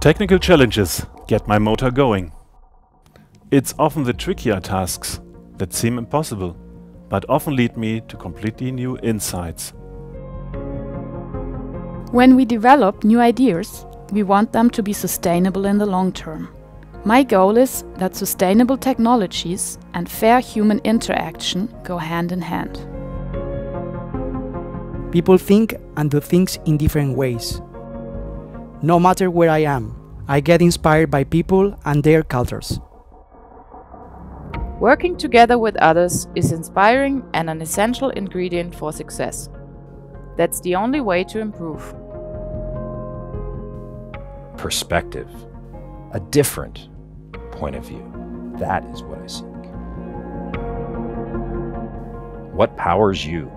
Technical challenges get my motor going. It's often the trickier tasks that seem impossible, but often lead me to completely new insights. When we develop new ideas, we want them to be sustainable in the long term. My goal is that sustainable technologies and fair human interaction go hand in hand. People think and do things in different ways. No matter where I am, I get inspired by people and their cultures. Working together with others is inspiring and an essential ingredient for success. That's the only way to improve. Perspective. A different point of view. That is what I seek. What powers you?